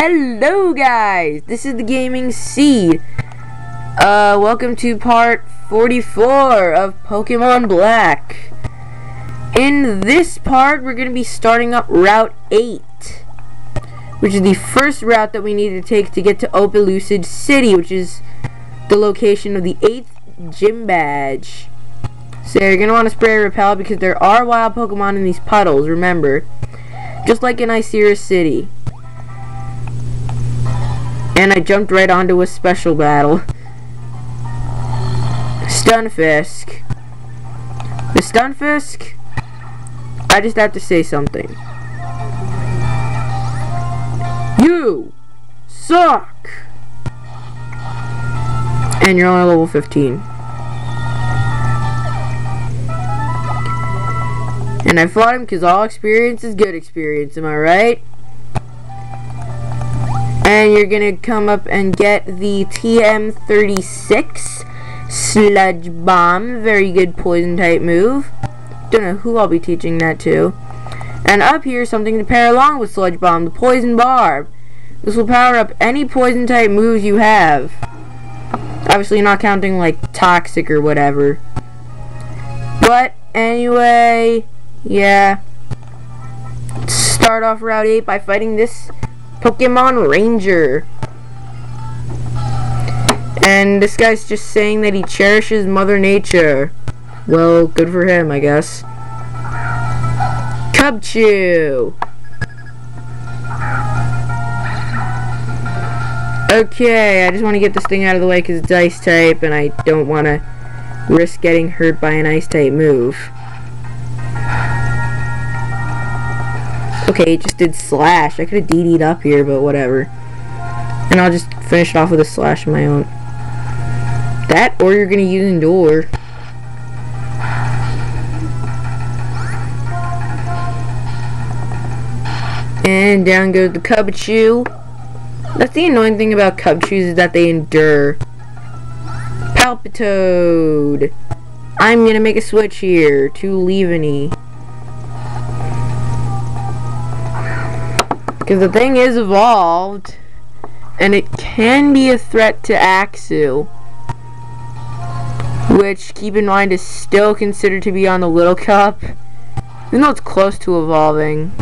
Hello guys, this is the Gaming Seed. Uh, welcome to part 44 of Pokemon Black. In this part, we're going to be starting up Route 8. Which is the first route that we need to take to get to Opelucid City, which is the location of the 8th gym badge. So you're going to want to spray repel because there are wild Pokemon in these puddles, remember. Just like in Icirrus City. And I jumped right onto a special battle. Stunfisk. The Stunfisk, I just have to say something. You suck! And you're only level 15. And I fought him because all experience is good experience, am I right? And you're gonna come up and get the TM36 Sludge Bomb. Very good poison type move. Don't know who I'll be teaching that to. And up here, something to pair along with Sludge Bomb, the Poison Barb. This will power up any poison type moves you have. Obviously not counting like Toxic or whatever. But anyway, yeah. Start off Route 8 by fighting this Pokemon Ranger. And this guy's just saying that he cherishes Mother Nature. Well, good for him, I guess. Cubchoo! Okay, I just want to get this thing out of the way because it's ice type and I don't want to risk getting hurt by an ice type move. Okay, it just did slash. I could have DD'd up here, but whatever. And I'll just finish it off with a slash of my own. That, or you're going to use Endure. And down goes the Cubchoo. That's the annoying thing about Cubchoos is that they endure. Palpitoad. I'm to make a switch here to Leavanny. Because the thing is evolved, and it can be a threat to Axew. Which, keep in mind, is still considered to be on the Little Cup. Even though it's close to evolving.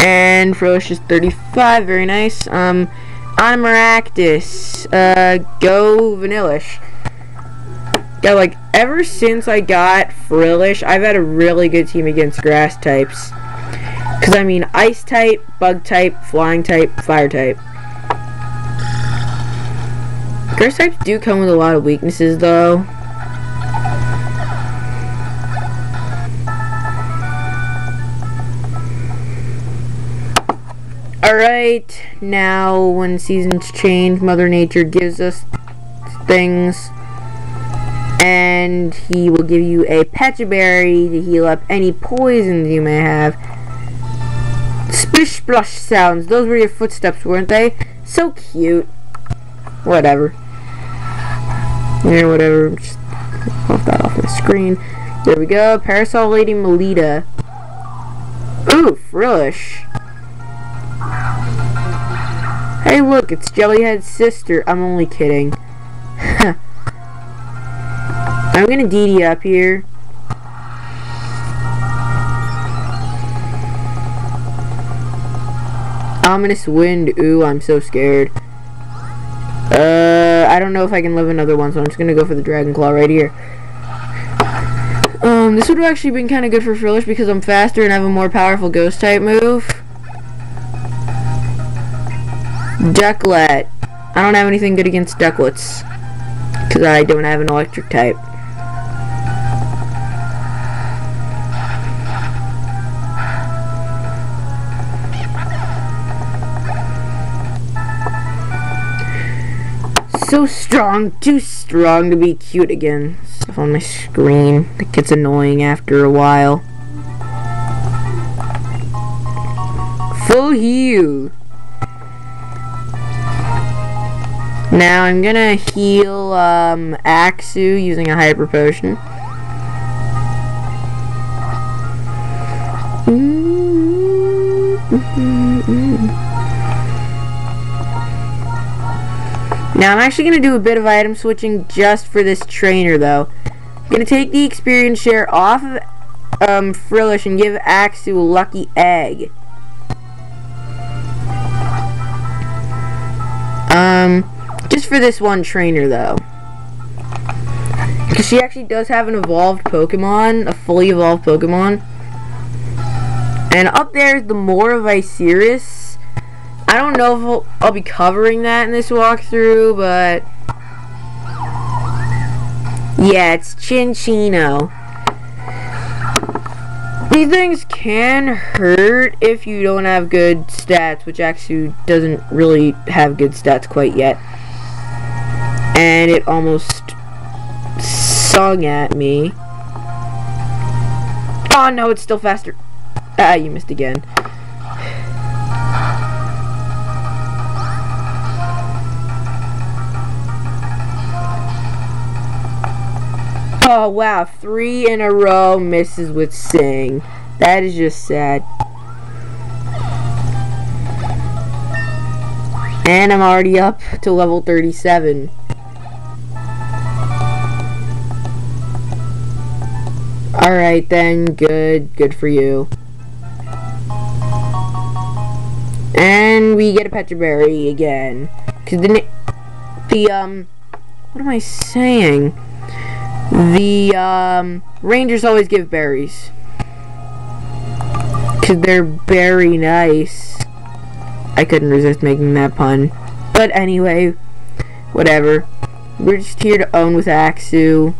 And Frosh is 35, very nice. Um, Maractus, uh, go Vanillish. Yeah, like, ever since I got Frillish, I've had a really good team against grass types. Because, I mean, ice type, bug type, flying type, fire type. Grass types do come with a lot of weaknesses, though. Alright, now when seasons change, Mother Nature gives us things and he will give you a Berry to heal up any poisons you may have. Splish splush sounds. Those were your footsteps, weren't they? So cute. Whatever. Yeah, whatever. Just pop that off my screen. There we go. Parasol Lady Melita. Ooh, Frillish. Hey, look, it's Jellyhead's sister. I'm only kidding. I'm gonna DD up here. Ominous wind. Ooh, I'm so scared. Uh, I don't know if I can live another one, so I'm just gonna go for the Dragon Claw right here. Um, this would have actually been kind of good for Frillish because I'm faster and have a more powerful Ghost type move. Ducklett. I don't have anything good against Ducklett. Because I don't have an electric type. so strong, too strong to be cute again. Stuff on my screen that gets annoying after a while. Full heal. Now I'm gonna heal um, Axew using a hyper potion. Mm -hmm, mm -hmm, mm -hmm. Now I'm actually going to do a bit of item switching just for this trainer though. I'm going to take the experience share off of um, Frillish and give Axew a lucky egg. Um, just for this one trainer though. Because she actually does have an evolved Pokemon, a fully evolved Pokemon. And up there is the Moor of Icirrus. I don't know if I'll, I'll be covering that in this walkthrough, but... Yeah, it's Cinccino. These things can hurt if you don't have good stats, which actually doesn't really have good stats quite yet. And it almost sung at me. Oh no, it's still faster. Ah, you missed again. Oh wow, three in a row misses with Sing. That is just sad. And I'm already up to level 37. Alright then, good, good for you. And we get a Pecha Berry again. Cause the, the, um, what am I saying? The um, Rangers always give berries. Because they're very nice. I couldn't resist making that pun. But anyway, whatever. We're just here to own with Axew.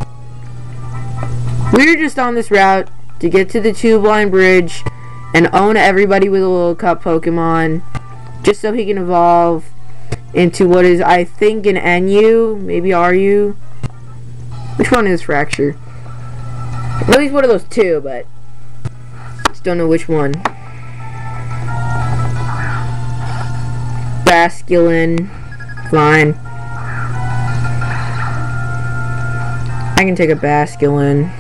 We're just on this route to get to the Tubeline Bridge and own everybody with a little cup Pokemon. Just so he can evolve into what is, I think, an NU, maybe RU. Which one is Fraxure? At least one of those two, but just don't know which one. Basculin. Fine. I can take a Basculin.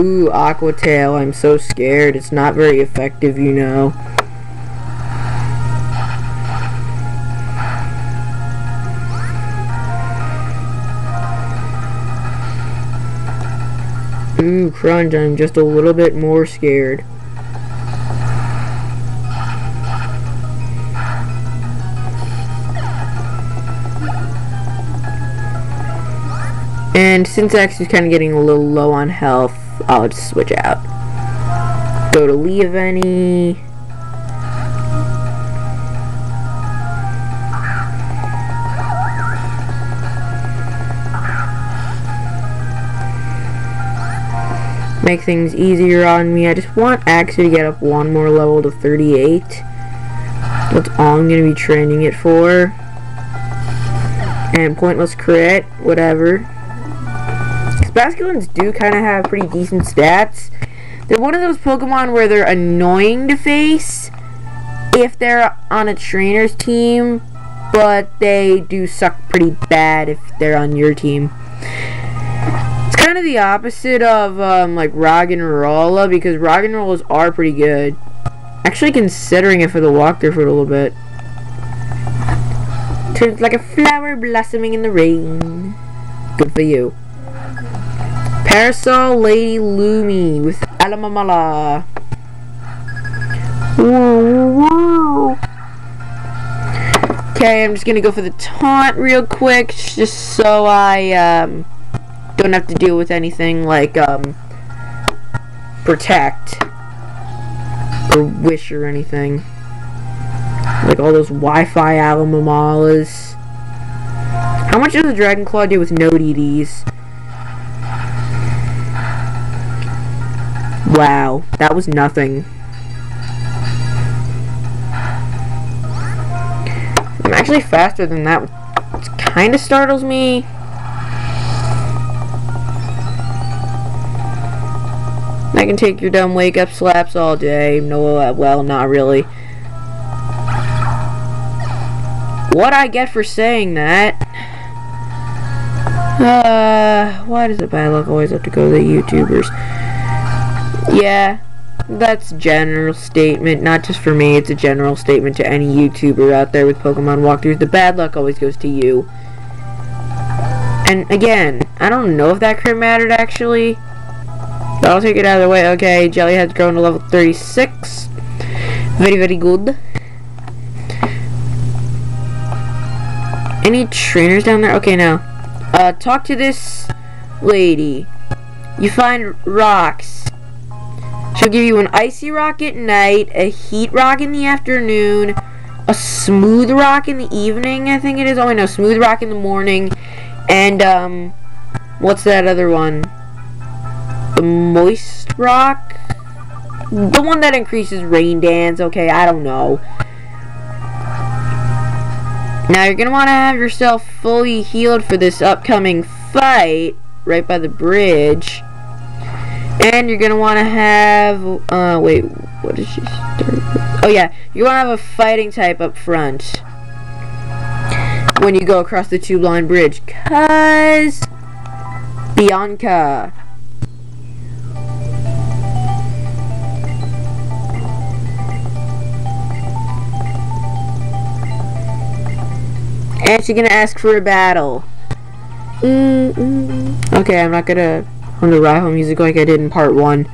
Ooh, Aqua Tail. I'm so scared. It's not very effective, you know. Crunch, I'm just a little bit more scared. And since X is kind of getting a little low on health, I'll just switch out. Go to Leavanny. Make things easier on me. I just want Axew to get up one more level to 38. That's all I'm going to be training it for. And pointless crit, whatever. Basculins do kind of have pretty decent stats. They're one of those Pokemon where they're annoying to face if they're on a trainer's team, but they do suck pretty bad if they're on your team kind of the opposite of um, like Roggenrola because Roggenrolas are pretty good. Actually considering it for the walkthrough for a little bit. Turns like a flower blossoming in the rain. Good for you. Parasol Lady Lumi with Alomomola. Okay, I'm just gonna go for the taunt real quick, just so I um, don't have to deal with anything like um, protect or wish or anything. Like all those Wi-Fi Alomomolas. How much does the Dragon Claw do with no DDs? Wow, that was nothing. I'm actually faster than that, which kind of startles me. I can take your dumb wake up slaps all day. No, uh, well, not really. What I get for saying that? Uh, Uh, why does the bad luck always have to go to the YouTubers? Yeah, that's a general statement, not just for me, it's a general statement to any YouTuber out there with Pokemon walkthroughs. The bad luck always goes to you. And again, I don't know if that crit mattered actually. I'll take it out of the way. Okay, Jelly has grown to level 36. Very, very good. Any trainers down there? Okay, now. Uh, talk to this lady. You find rocks. She'll give you an icy rock at night, a heat rock in the afternoon, a smooth rock in the evening, I think it is. Oh, I know, smooth rock in the morning, and, um, what's that other one? Moist rock? The one that increases rain dance, okay, I don't know. Now you're going to want to have yourself fully healed for this upcoming fight right by the bridge. And you're going to want to have, uh, wait, what did she start with? Oh yeah, you want to have a fighting type up front when you go across the Tubeline bridge. Cause Bianca. And she's gonna ask for a battle. Mm -mm. Okay, I'm not gonna hum the rival music like I did in part one.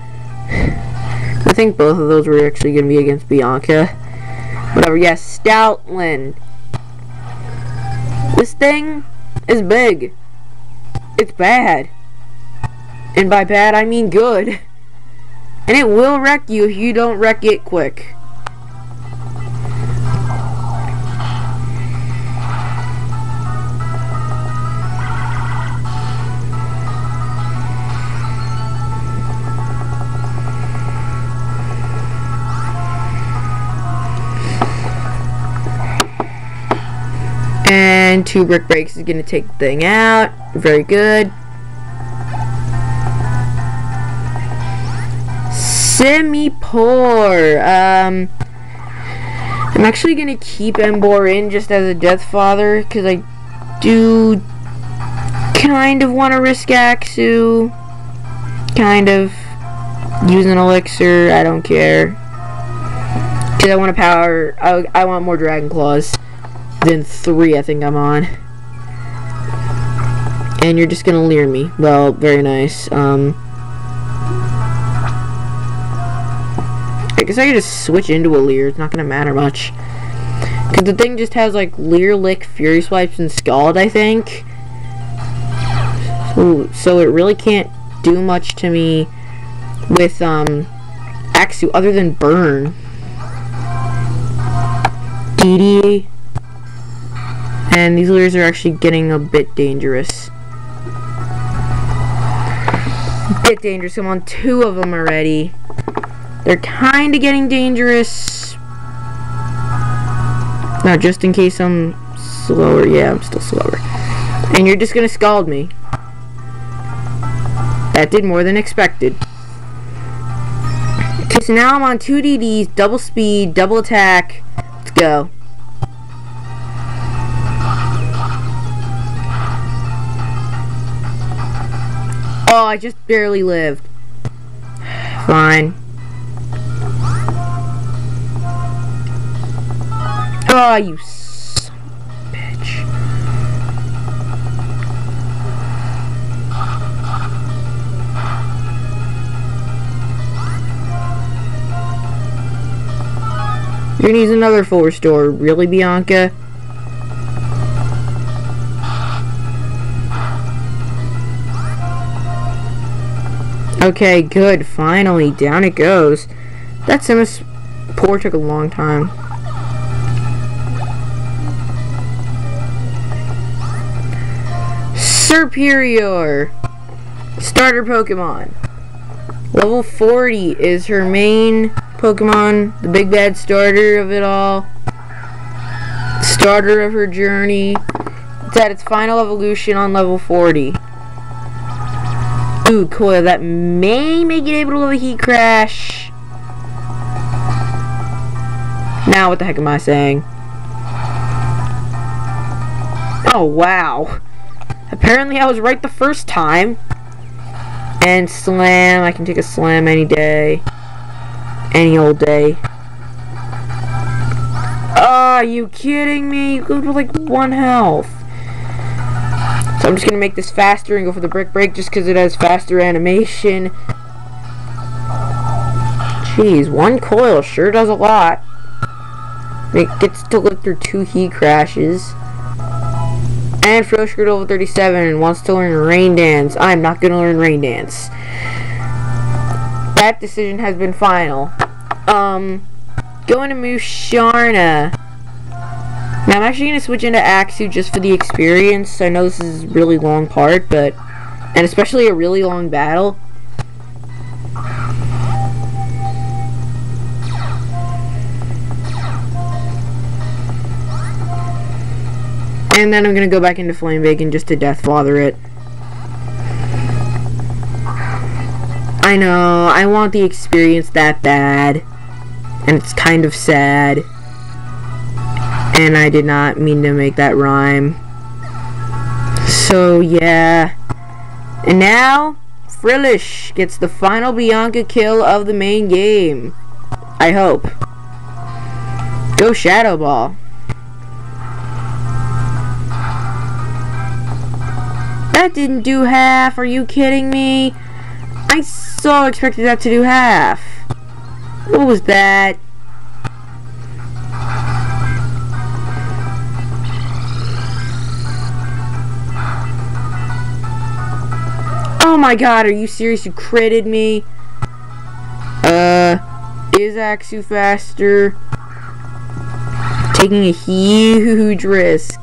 I think both of those were actually gonna be against Bianca. Whatever, yes, Stoutland. This thing is big. It's bad. And by bad, I mean good. And it will wreck you if you don't wreck it quick. And two brick breaks is going to take the thing out. Very good. Simipour. Um, I'm actually going to keep Emboar in just as a Death Father because I do kind of want to risk Axew. Kind of. Use an elixir. I don't care. Because I want to power. I, I want more Dragon Claws than three I think I'm on. And you're just gonna leer me. Well, very nice. Um, I guess I could just switch into a leer. It's not gonna matter much. Because the thing just has like leer, lick, fury swipes, and scald, I think. So, so it really can't do much to me with um, Axew other than burn. DD. And these lures are actually getting a bit dangerous. Bit dangerous. I'm on two of them already. They're kind of getting dangerous. Now, just in case I'm slower. Yeah, I'm still slower. And you're just going to scald me. That did more than expected. Okay, so now I'm on two DDs, double speed, double attack. Let's go. Oh, I just barely lived. Fine. Oh, you bitch. You're gonna use another full restore. Really, Bianca? Okay, good. Finally, down it goes. That Simus pour took a long time. Serperior Starter Pokemon. Level 40 is her main Pokemon, the big bad starter of it all. Starter of her journey. It's at its final evolution on level 40. Ooh, coil. That may make it able to live a heat crash. Now, what the heck am I saying? Oh, wow. Apparently I was right the first time. And slam, I can take a slam any day. Any old day. Are you kidding me? You go to like one health. So I'm just gonna make this faster and go for the brick break just because it has faster animation. Jeez, one coil sure does a lot. It gets to live through two heat crashes. And Froschgert level 37 wants to learn Rain Dance. I'm not to learn Rain Dance. That decision has been final. Um, going to Musharna. Now I'm actually going to switch into Axew just for the experience. I know this is a really long part, but... And especially a really long battle. And then I'm going to go back into Flame Bacon just to Death Father it. I know, I want the experience that bad. And it's kind of sad. And I did not mean to make that rhyme. So, yeah. And now, Frillish gets the final Bianca kill of the main game. I hope. Go Shadow Ball. That didn't do half. Are you kidding me? I so expected that to do half. What was that? Oh my god, are you serious? You critted me? Uh, is Axew faster? Taking a huge risk.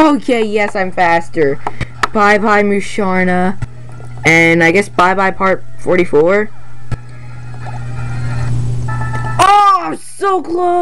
Okay, yes, I'm faster. Bye bye, Musharna. And I guess bye bye, part 44. Oh, so close!